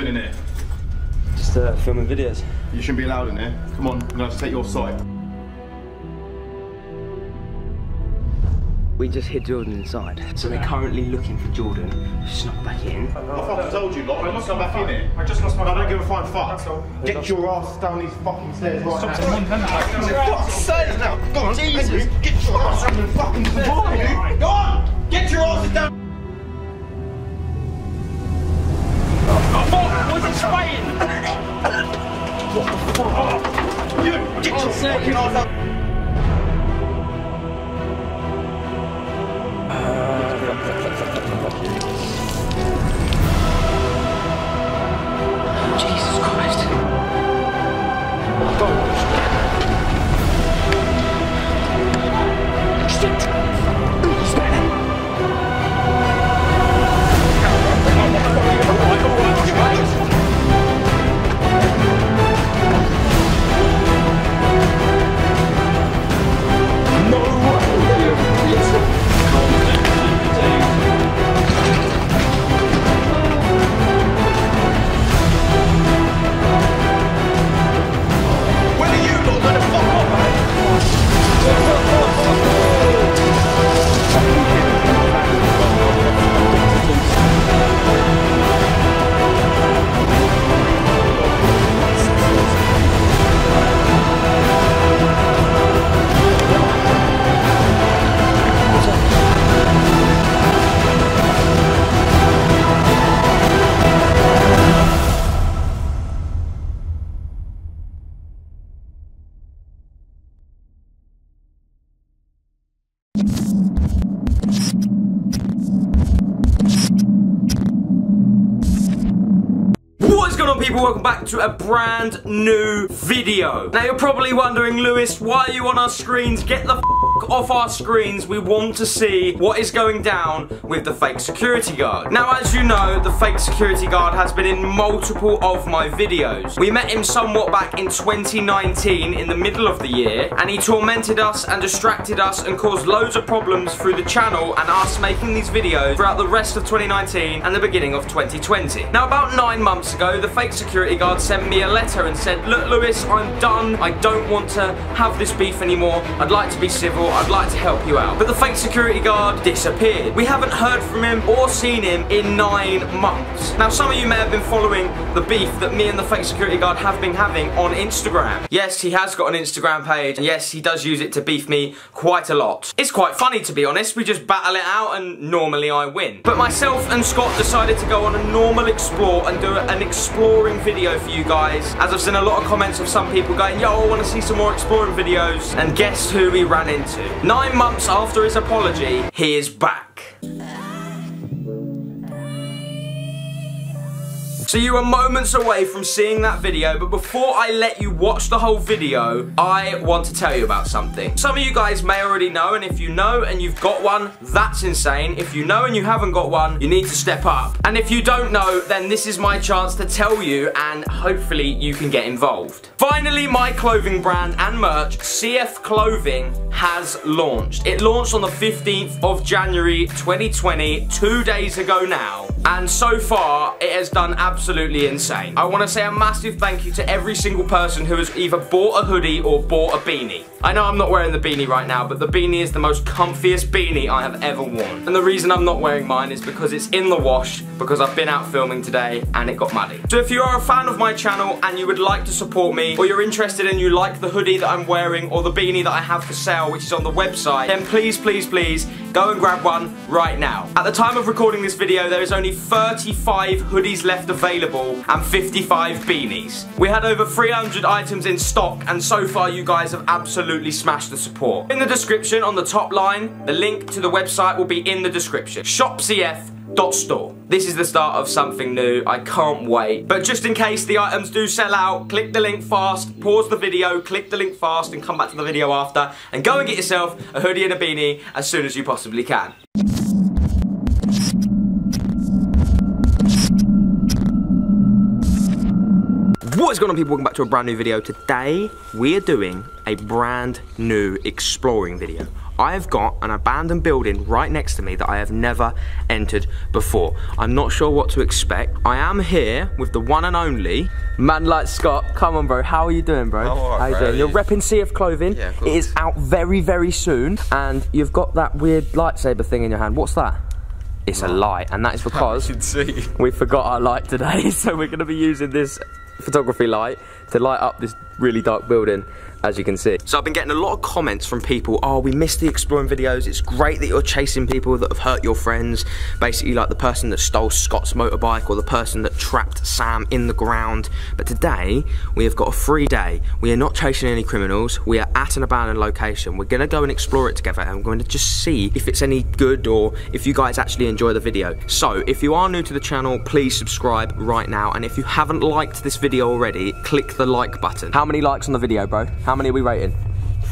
doing in here? Just uh, filming videos. You shouldn't be allowed in here. Come on, I'm gonna have to take your side. We just hid Jordan inside. So they're currently looking for Jordan. Snuck back in. I fucking told you, lot. I must come back in here. I just lost my I don't phone. give a fine fuck. Get your ass down these fucking stairs right now. For fuck's sake now. Go on, Jesus. Get your ass down the fucking stairs. Go on. Get your ass down. Get your to a brand new video. Now you're probably wondering, Lewis, why are you on our screens? Get the off our screens. We want to see what is going down with the fake security guard. Now as you know, the fake security guard has been in multiple of my videos. We met him somewhat back in 2019 in the middle of the year and he tormented us and distracted us and caused loads of problems through the channel and us making these videos throughout the rest of 2019 and the beginning of 2020. Now about nine months ago, the fake security guard sent me a letter and said, look Lewis, I'm done. I don't want to have this beef anymore. I'd like to be civil. I'd like to help you out. But the fake security guard disappeared. We haven't heard from him or seen him in nine months. Now some of you may have been following the beef that me and the fake security guard have been having on Instagram. Yes, he has got an Instagram page. And yes, he does use it to beef me quite a lot. It's quite funny to be honest. We just battle it out and normally I win. But myself and Scott decided to go on a normal explore and do an exploring video for you guys. As I've seen a lot of comments of some people going, yo, I want to see some more exploring videos. And guess who we ran into? Nine months after his apology, he is back. So you are moments away from seeing that video, but before I let you watch the whole video, I want to tell you about something. Some of you guys may already know, and if you know and you've got one, that's insane. If you know and you haven't got one, you need to step up. And if you don't know, then this is my chance to tell you, and hopefully you can get involved. Finally, my clothing brand and merch, CF Clothing, has launched. It launched on the 15th of January 2020, two days ago now. And so far, it has done absolutely insane. I want to say a massive thank you to every single person who has either bought a hoodie or bought a beanie. I know I'm not wearing the beanie right now, but the beanie is the most comfiest beanie I have ever worn. And the reason I'm not wearing mine is because it's in the wash, because I've been out filming today and it got muddy. So if you are a fan of my channel and you would like to support me, or you're interested and you like the hoodie that I'm wearing, or the beanie that I have for sale, which is on the website, then please, please, please, go and grab one right now. At the time of recording this video, there is only 35 hoodies left available and 55 beanies. We had over 300 items in stock and so far you guys have absolutely smashed the support. In the description on the top line, the link to the website will be in the description. shopcf.store. This is the start of something new. I can't wait. But just in case the items do sell out, click the link fast, pause the video, click the link fast and come back to the video after and go and get yourself a hoodie and a beanie as soon as you possibly can. What is going on people, welcome back to a brand new video. Today, we are doing a brand new exploring video. I have got an abandoned building right next to me that I have never entered before. I'm not sure what to expect. I am here with the one and only man like Scott. Come on, bro. How are you doing, bro? Alright, How you bro. doing? You're repping CF Clothing. Yeah, of it is out very, very soon, and you've got that weird lightsaber thing in your hand. What's that? It's a light, and that is because see. we forgot our light today, so we're going to be using this photography light to light up this really dark building, as you can see. So I've been getting a lot of comments from people, oh, we missed the exploring videos. It's great that you're chasing people that have hurt your friends. Basically like the person that stole Scott's motorbike or the person that trapped Sam in the ground. But today, we have got a free day. We are not chasing any criminals. We are at an abandoned location. We're gonna go and explore it together and we're going to just see if it's any good or if you guys actually enjoy the video. So if you are new to the channel, please subscribe right now. And if you haven't liked this video already, click the like button. How many likes on the video, bro? How many are we rating?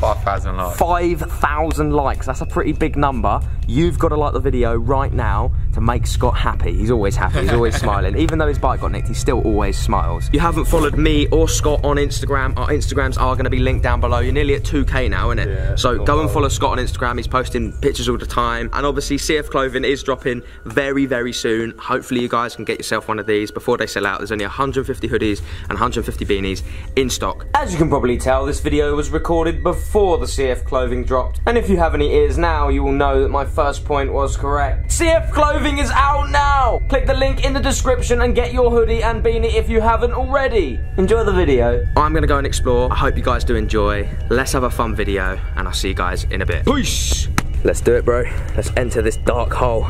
5,000 likes. 5,000 likes. That's a pretty big number. You've got to like the video right now to make Scott happy. He's always happy. He's always smiling. Even though his bike got nicked, he still always smiles. You haven't followed me or Scott on Instagram, our Instagrams are going to be linked down below. You're nearly at 2k now, isn't it? Yeah, so not go and follow Scott on Instagram. He's posting pictures all the time. And obviously, CF Clothing is dropping very, very soon. Hopefully, you guys can get yourself one of these before they sell out. There's only 150 hoodies and 150 beanies in stock. As you can probably tell, this video was recorded before the CF Clothing dropped. And if you have any ears now, you will know that my first point was correct. CF Clothing is out now! Click the link in the description and get your hoodie and beanie if you haven't already. Enjoy the video. I'm gonna go and explore. I hope you guys do enjoy. Let's have a fun video, and I'll see you guys in a bit. Peace! Let's do it, bro. Let's enter this dark hole.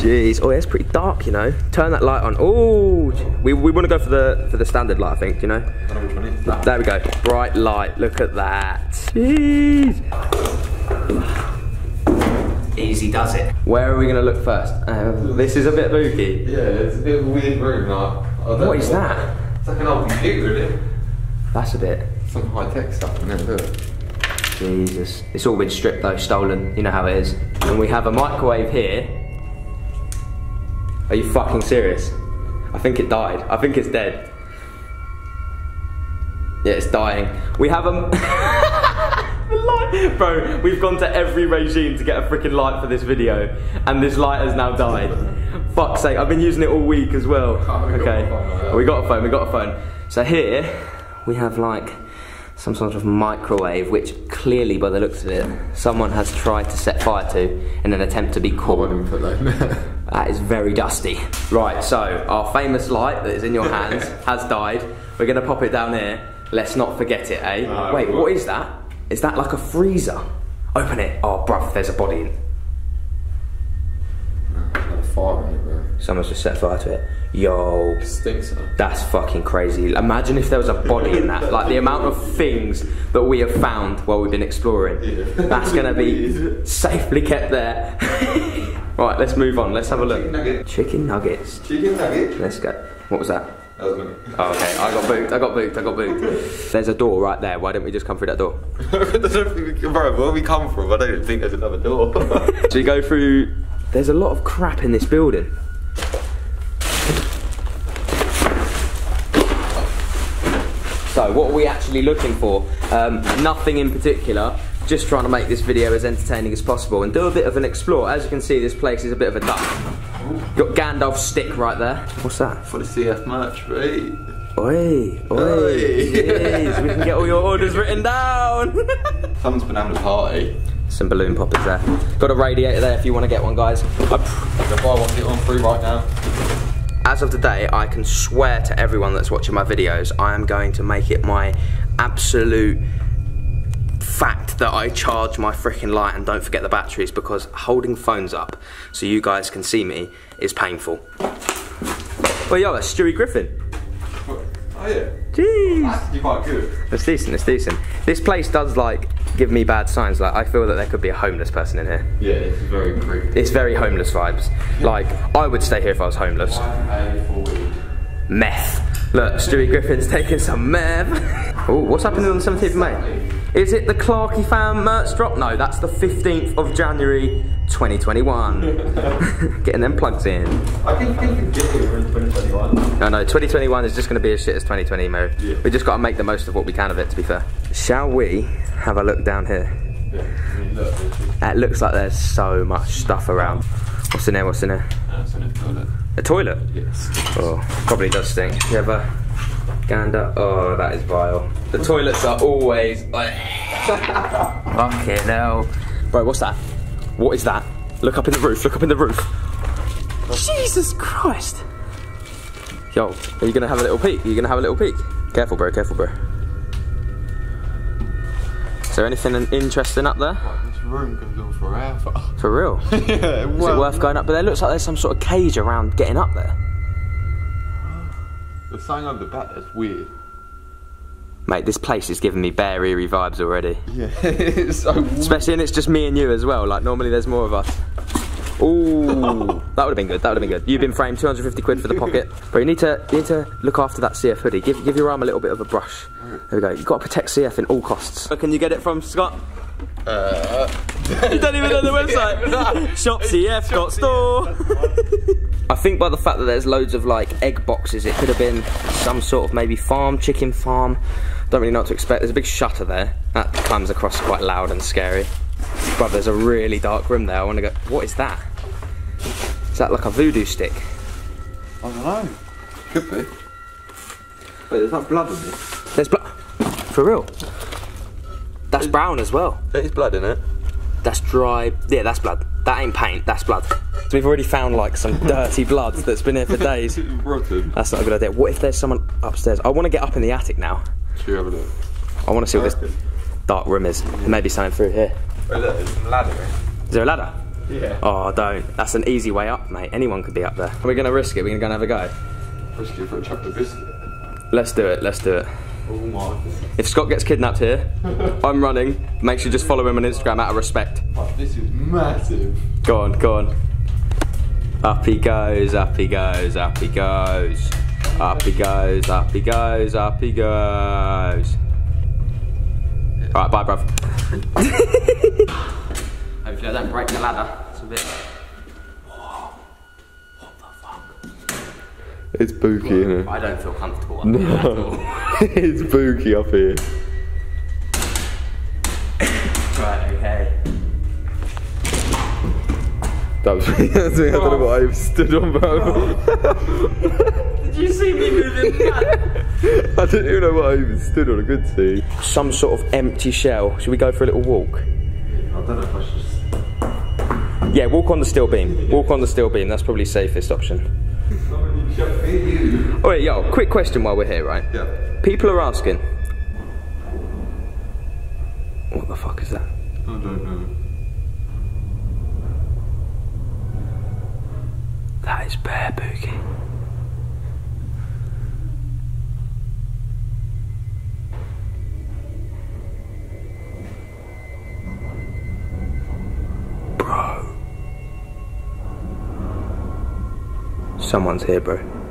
Jeez, oh, yeah, it's pretty dark, you know. Turn that light on. Oh, we, we want to go for the for the standard light, I think. You know? There we go. Bright light. Look at that. Jeez. Easy does it. Where are we gonna look first? Uh, this is a bit spooky. Yeah, it's a bit of a weird room. Like, What is know that? It's like an old computer, isn't it? That's a bit. Some high tech stuff in there, look. Jesus. It's all been stripped though, stolen. You know how it is. And we have a microwave here. Are you fucking serious? I think it died. I think it's dead. Yeah, it's dying. We have a. The light. Bro, we've gone to every regime to get a freaking light for this video, and this light has now died. Fuck's sake, I've been using it all week as well. We okay, we got a phone, we got a phone. So here, we have like some sort of microwave, which clearly, by the looks of it, someone has tried to set fire to in an attempt to be caught. won't even put that in there. That is very dusty. Right, so our famous light that is in your hands has died. We're gonna pop it down here. Let's not forget it, eh? No, Wait, what is that? Is that like a freezer? Open it. Oh, bruv, there's a body in. There's fire in it, bro. Someone's just set fire to it. Yo, Stinks, though. that's fucking crazy. Imagine if there was a body in that. Like the amount of things that we have found while we've been exploring. Yeah. That's gonna be safely kept there. right, let's move on. Let's have a look. Chicken nugget. Chicken nuggets. Chicken nugget? Let's go. What was that? That was me. Oh, okay. I got booked. I got booked. I got booked. There's a door right there. Why don't we just come through that door? bro, where we come from, I don't think there's another door. So you go through. There's a lot of crap in this building. So what are we actually looking for? Um, nothing in particular. Just trying to make this video as entertaining as possible and do a bit of an explore. As you can see, this place is a bit of a duck. Got Gandalf's stick right there. What's that? For the CF merch, right? Oi, oi, Oi. jeez, we can get all your orders written down. Someone's been having a party. Some balloon poppers there. Got a radiator there if you want to get one, guys. I If I want to get on free right now. As of today, I can swear to everyone that's watching my videos, I am going to make it my absolute fact that I charge my freaking light and don't forget the batteries because holding phones up so you guys can see me is painful. Well, yo, that's Stewie Griffin. Oh yeah. Jeez. That's quite good. It's decent, it's decent. This place does like give me bad signs. Like I feel that there could be a homeless person in here. Yeah, it's very creepy. It's very homeless vibes. Like I would stay here if I was homeless. Pay for weed. Meth. Look, Stewie Griffin's taking some meth. oh, what's happening on the 17th of May? Is it the Clarky Fam merch drop? No, that's the 15th of January 2021. Getting them plugs in. I think we can get it in 2021. No, no, 2021 is just going to be as shit as 2020, Mo. Yeah. We just got to make the most of what we can of it, to be fair. Shall we have a look down here? Yeah, I mean, look, It looks like there's so much stuff around. What's in there? What's in there? that's in a toilet. A toilet? Yes. Oh, probably does stink. You ever gander? Oh, that is vile. The toilets are always like. Fucking hell. Bro, what's that? What is that? Look up in the roof, look up in the roof. Jesus Christ. Yo, are you gonna have a little peek? Are you gonna have a little peek? Careful, bro, careful, bro. Is there anything interesting up there? This room goes on forever. For real? Yeah. Is yeah, it worth going up? But there looks like there's some sort of cage around getting up there. There's something the back that's weird. Mate, this place is giving me bare eerie vibes already. Yeah, it's so weird. Especially, and it's just me and you as well. Like normally, there's more of us. Ooh, that would have been good. That would have been good. You've been framed 250 quid for the pocket, but you need to you need to look after that CF hoodie. Give give your arm a little bit of a brush. There we go. You've got to protect CF in all costs. Can you get it from Scott? Uh, You don't even know the website. Shop CF dot store. I think by the fact that there's loads of like egg boxes, it could have been some sort of maybe farm, chicken farm. Don't really know what to expect. There's a big shutter there. That comes across quite loud and scary. But there's a really dark room there. I want to go. What is that? Is that like a voodoo stick? I don't know. Could be. Wait, there's not blood in it. There's blood. For real. That's brown as well. There is blood in it. That's dry. Yeah, that's blood. That ain't paint. That's blood. So we've already found like some dirty blood that's been here for days. Rotten. That's not a good idea. What if there's someone upstairs? I want to get up in the attic now. Should we have a look? I want to see what this dark room is. There may be something through here. Wait, look, there's some ladder. Is there a ladder? Yeah. Oh, don't. That's an easy way up, mate. Anyone could be up there. Are we going to risk it? We're going to go and have a go? Risky for a chocolate biscuit. Let's do it. Let's do it. Oh my. If Scott gets kidnapped here, I'm running. Make sure you just follow him on Instagram out of respect. Fuck, this is massive. Go on, go on. Up he goes, up he goes, up he goes. Up he goes, up he goes, up he goes. Alright, bye, bruv. Hopefully I don't break the ladder. It's a bit. It's spooky, isn't I don't feel comfortable up here at all. it's spooky up here. Right, okay. That was me. That's me. I don't know what I've stood on, bro. Oh. Did you see me moving? I didn't even know what I even stood on. I could see. Some sort of empty shell. Should we go for a little walk? I don't know if I should. Yeah, walk on the steel beam. Walk on the steel beam. That's probably safest option. Oh wait, yo, quick question while we're here, right? Yeah. People are asking. What the fuck is that? I don't know. That is bear boogie. Someone's here, bro.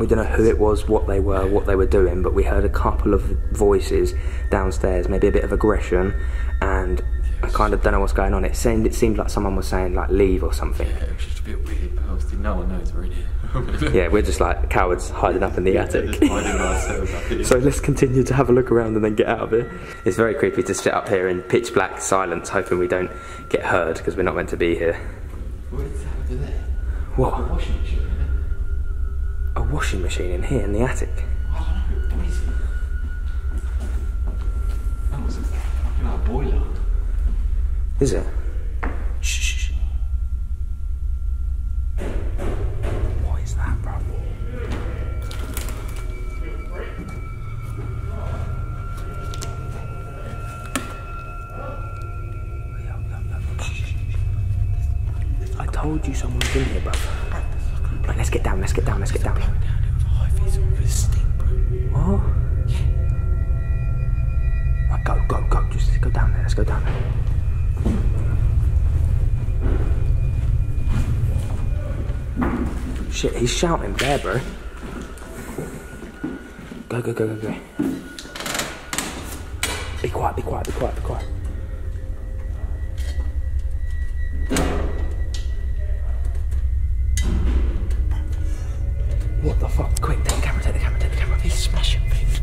We don't know who it was, what they were, what they were doing, but we heard a couple of voices downstairs, maybe a bit of aggression, and I kind of don't know what's going on. It seemed it seemed like someone was saying like leave or something. Yeah, it was just a bit weird, but obviously no one knows we're in here. Yeah, we're just like cowards hiding up in the attic. Ourselves up. So let's continue to have a look around and then get out of here. It's very creepy to sit up here in pitch black silence, hoping we don't get heard because we're not meant to be here. What is that over there? What? Washing machine, in here in the attic. I don't know. What is it? That was a fucking hell boiler. Is it? What is that, bro? I told you someone's in here, bro. Let's get down, let's get down, let's get down. What? Right, go, go, go. Just go down there, let's go down there. Shit, he's shouting there, bro. Go, go, go, go, go. Be quiet, be quiet, be quiet, be quiet. Quick, take the camera, take the camera, take the camera. Please smash it, please.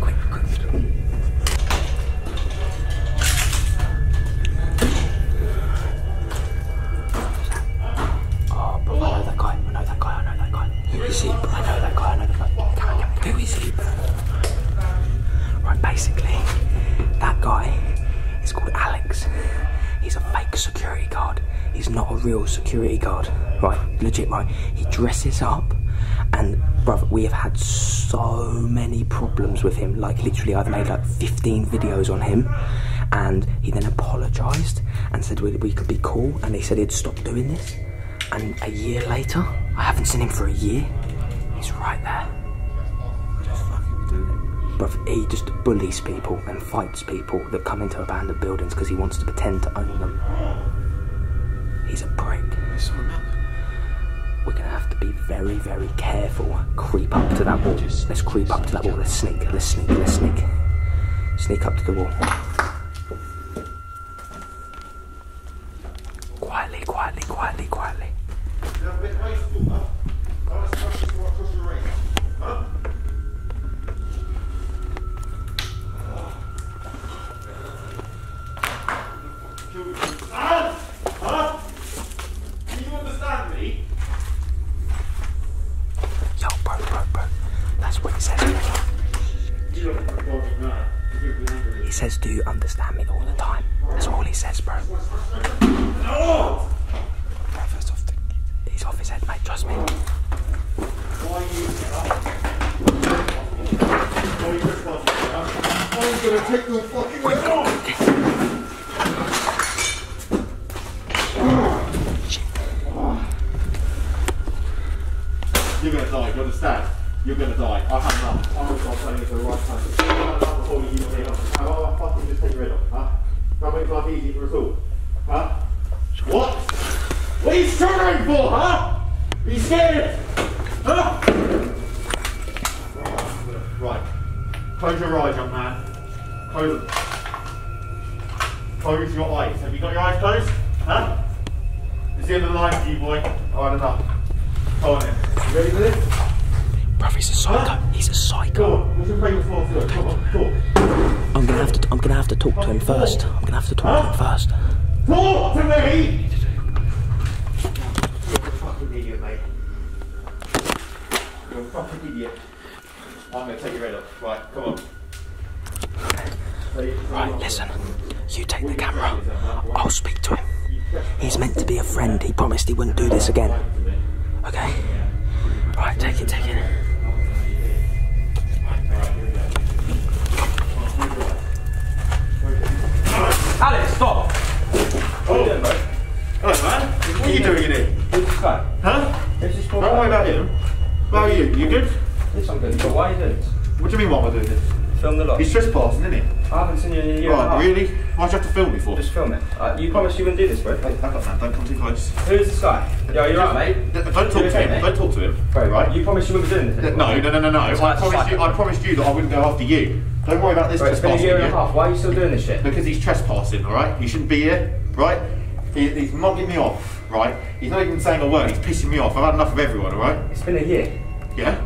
Quick, quick. Oh, bro, I know that guy. I know that guy. I know that guy. Who is he? Bro? I know that guy. I know that guy. Who is he? Bro? Right, basically, that guy is called Alex. He's a fake security guard. He's not a real security guard. Right, legit, right? He dresses up, and brother, we have had so many problems with him. Like, literally, I've made like 15 videos on him, and he then apologised and said we, we could be cool, and he said he'd stop doing this. And a year later, I haven't seen him for a year. He's right there. But he just bullies people and fights people that come into abandoned buildings because he wants to pretend to own them. He's a prick. We're gonna have to be very, very careful. Creep up to that wall. Let's creep up to that wall. Let's sneak. Let's sneak. Let's sneak. Sneak up to the wall. Quietly, quietly, quietly, quietly. Huh? Huh? Can you understand me? Yo, bro, bro, bro. That's what he says. You look like a fucking man. You're really angry. He says, "Do you understand me?" all the time. That's all he says, bro. No! He's off his head, mate. Trust me. Why are you gonna take your fucking leg off! You're gonna die, you understand? You're gonna die. I have enough. I'm gonna start playing it for the right time. You have enough before you even take off. How about I fucking just take your head off, huh? That makes life easy for us all. Huh? What? What are you struggling for, huh? Are you scared? Huh? Right. Close your eyes, young man. Close them. Close your eyes. Have you got your eyes closed? Huh? It's the end of the line for you, boy. Alright, enough. Go on then. You ready for this? Bro, he's a psycho. He's a Go psycho. on. What's your favourite sport to do? Come on, talk. I'm gonna have to. I'm gonna have to talk to him first. I'm gonna have to talk to him first. Talk to me! You're a fucking idiot, mate. You're a fucking idiot. I'm gonna take your head off. Right, come on. Right, listen. You take the camera. I'll speak to him. He's meant to be a friend. He promised he wouldn't do this again. Okay? Right, take it, take it. Alex, stop! Oh, hello, man. What are you doing in here? Who's this guy? Huh? Who's this Don't worry about him. How are you? You good? Yes, I'm good. But why are you doing this? What do you mean, what am I doing this? Film the lot. He's trespassing, isn't he? I haven't seen you in a year Right, really? Why'd you have to film me for? Just film it. Uh, you promised you wouldn't do this, bro. Hey, back up, man. Don't come too close. Who's this guy? Yo, you're right, mate. Don't talk to him. Don't talk to him. Bro, right? You promised you wouldn't be doing this. No, no, no, no, no. I promised you. I promised you that I wouldn't go after you. Don't worry about this Bro, it's been a trespassing. year and a half. Why are you still doing this shit? Because he's trespassing, all right? He shouldn't be here, right? He, he's mugging me off, right? He's not even saying a word. He's pissing me off. I've had enough of everyone, all right? It's been a year. Yeah.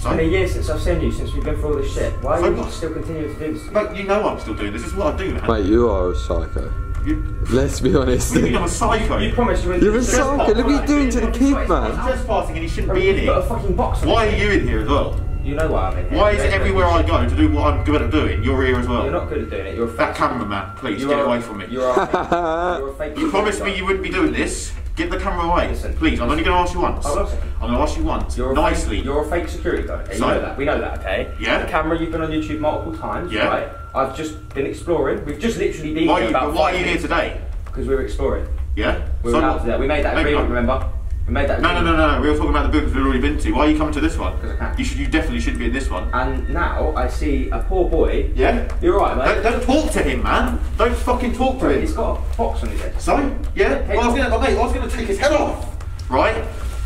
It's So, been a year since I've seen you, since we've been through all this shit. Why are So you what? still continuing to do this? mate, you know I'm still doing this. This is what I do, man. Mate, you are a psycho. You, Let's be honest. you mean I'm a psycho? You promised you wouldn't You're a psycho. Look what you're doing to the kid, man. He's man. trespassing and he shouldn't Bro, be in you've a here. fucking box on Why are you in here as well? You know why I'm in here. Why is it everywhere I go to do what I'm good at doing? You're here as well. You're not good at doing it. You're a That fake. cameraman, please You get are- away from me. You are a fake. You're a fake. You promised me you wouldn't be doing this. Get the camera away. Listen, Please, I'm only going to ask you once. Hold on a second. I'm going to ask you once. You're a Nicely. Fake, you're a fake security guard. Okay? So? You know that. We know that. Okay. Yeah. The camera. You've been on YouTube multiple times. Yeah. Right. I've just been exploring. We've just literally been why here you, about but why are you here today? Because we were exploring. Yeah? We were So allowed what? to do that. We made that agreement, remember? We made that No, no, agreement. no, no, no. We were talking about the boobs we've already been to. Why are you coming to this one? 'Cause I can. You should. You definitely shouldn't be in this one. And now I see a poor boy. Yeah. You're right, mate. Don't, don't talk to him, man. Don't fucking talk to him. He's got a box on his head. So, yeah. Well, I was gonna, mate, I was gonna take his head off, right?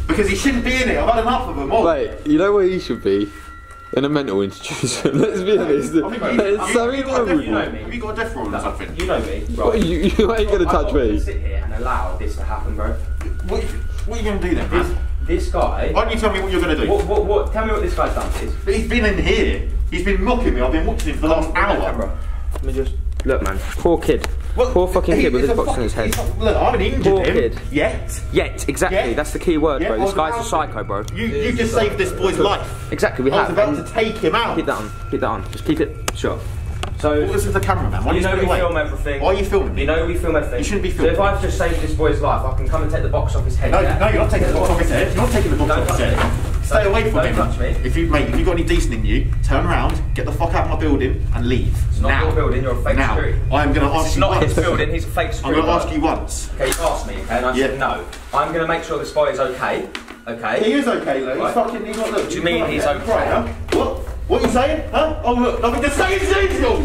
Because he shouldn't be in it. I've had enough of him. Oh. Wait, you know where he should be? In a mental institution. Let's be honest. I think you- It's so you- you got a death ignorable. You know roll. me. Have you got a death roll or something? You know me, right? What, you, you ain't gonna touch not gonna me. sit here and allow this to happen, bro. What, what are you gonna do then, This, this guy. Why don't you tell me what you're gonna do? What, what, what, tell me what this guy's done, please. But he's been in here. He's been mocking me. I've been watching him for the last hour. Let me just look, man. Poor kid. What- Poor fucking kid with he's his box on his head. not- Look, I haven't injured Poor him kid. yet. Yet, exactly. Yeah. That's the key word, Yeah, bro. This guy's a psycho, bro. You, you just saved this boy's life. Exactly, we I was have. about and to take him out. Keep that on. Keep that on. Just keep it short. So. Well, this is the cameraman. Why You do know we away? film everything. Why are you filming me? You know we film everything. You shouldn't be So filming if I've just saved this boy's life, I can come and take the box off his head. No, yeah? no, you're not taking the box off his head. You're not taking the box Don't off his head. Stay away from him. touch me. If you mate, if you got any decent in you, turn around, get the fuck out of my building, and leave. It's not now. your building, you're a fake now. security. I am going to ask It's you not once. his building, he's a fake security. I'm going to ask you once. Okay, you asked me, okay, and I Yeah. said no. I'm going to make sure this boy is okay. Okay. He is okay, though. He's fucking. He's not. Look, do you mean he's okay? Right, huh? What? What are you saying? Huh? Oh look, nothing to say is illegal.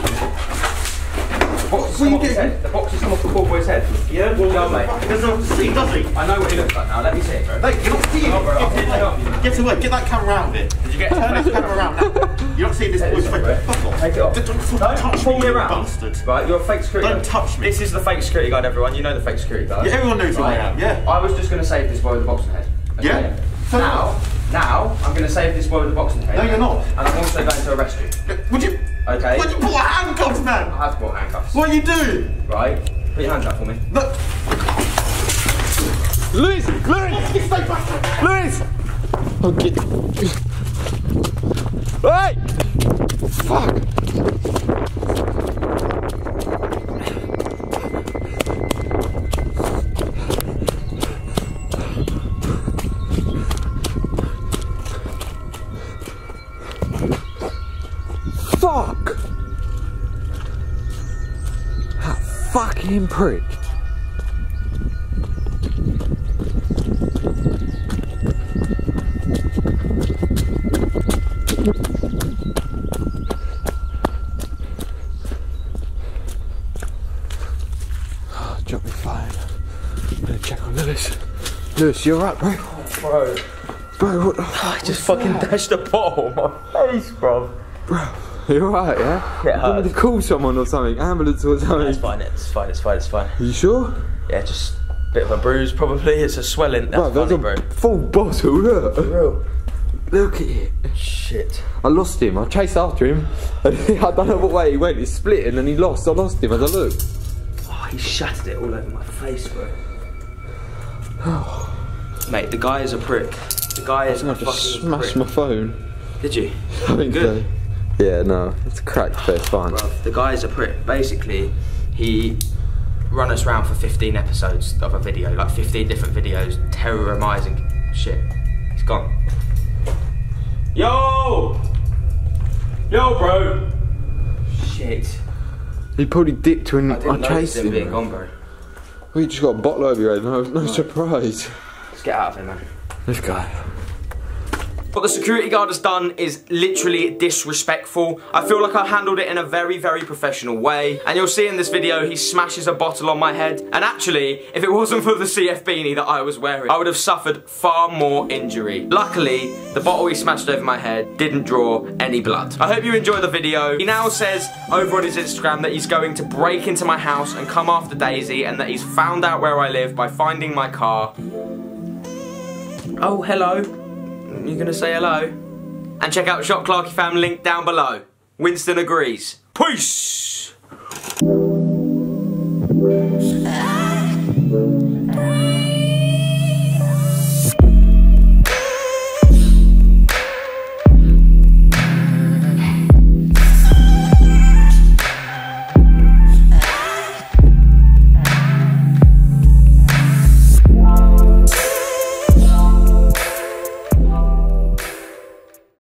The box has What come are off you his doing? head. The box has come off the poor boy's head. Yeah, well, no, mate. He doesn't have to see, does he? I know what he looks like now. Let me see it, bro. Mate, you're not seeing Oh, bro, I'm to it. help. Get away. Get that camera out of it. Did you get Turn this camera around now. You're not seeing this Take boy's face. off, bro. Fuck off. Take it off. Don't, don't fucking Don't touch pull me, me you around. bastard. Right, you're a fake security Don't guard. touch me. This is the fake security guard, everyone. You know the fake security guard. Yeah, everyone knows who I am, yeah. I was just going to save this boy with the boxing head. Yeah? Now, now, I'm going to save this boy with the boxing head. No, you're not. And I'm also going to arrest you. Would you? Okay. Would you pull a handcuffs, I man? have brought handcuffs. What are you doing? Right? Put your hands up for me. Look. Lewis! Lewis! You stay back. Lewis! Okay. Hey! Fuck! Fuck! Fucking prick. Drop me phone. I'm gonna check on Lewis. Lewis, you alright, bro? Bro, Bro, what the I just fucking dashed a bottle on my face, bro. Bro, you alright, yeah? Yeah, it Do you want me hurts. to call someone or something? Ambulance or something? It's fine, it's fine, it's fine, it's fine. Are You sure? Yeah, just a bit of a bruise, probably. It's a swelling. That's there's funny, a bro. full bottle, look. Bro. Look at it. Shit. I lost him. I chased after him. I don't know what way he went. He split and then he lost. I lost him as I looked. Oh, he shattered it all over my face, bro. Mate, the guy is a prick. The guy is I a just fucking smashed prick. my phone. Did you? I think Good. so. Yeah, no, it's cracked, but it's fine. Bruv, the guy is a prick. Basically, he run us round for 15 episodes of a video, like 15 different videos, terrorising shit. He's gone. Yo! Yo, bro! Shit. He probably dipped when I I, didn't chased him being gone, bro. You just got a bottle over your head. No, no surprise. Let's get out of here, man. This guy. What the security guard has done is literally disrespectful. I feel like I handled it in a very, very professional way. And you'll see in this video, he smashes a bottle on my head. And actually, if it wasn't for the CF beanie that I was wearing, I would have suffered far more injury. Luckily, the bottle he smashed over my head didn't draw any blood. I hope you enjoy the video. He now says over on his Instagram that he's going to break into my house and come after Daisy and that he's found out where I live by finding my car. Oh, hello. You gonna say hello? And check out Shop Clarky Fam link down below. Winston agrees. Peace!